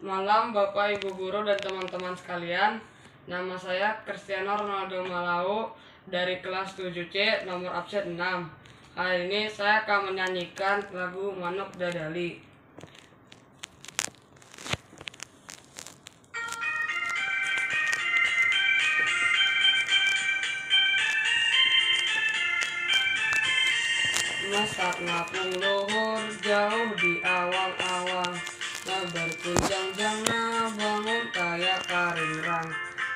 malam Bapak Ibu guru dan teman-teman sekalian. Nama saya Cristiano Ronaldo Malau dari kelas 7C nomor absen 6. Hari ini saya akan menyanyikan lagu Manuk Dadali. Masak ngapung luhur jauh di awang-awang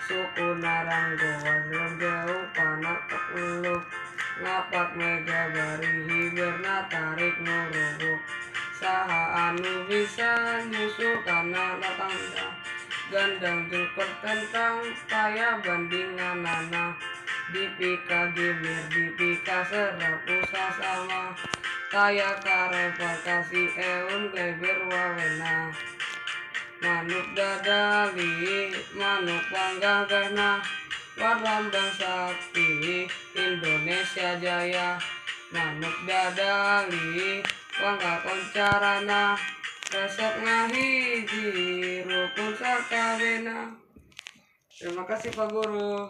Suku narang goa jauh panak peluk Ngapak mega bari hiberna tarik nurubuk Saha anu bisa nyusul karena datang Gandang jeng pertentang payah bandingan anak dipika gimir dipika serapu sasama kaya karepa kasih eun geger wawena manuk dadali manuk panggagana warambang sakti Indonesia jaya. Manuk dadali wangga koncarana resep ngahiji rukun sakabena terima kasih Pak Guru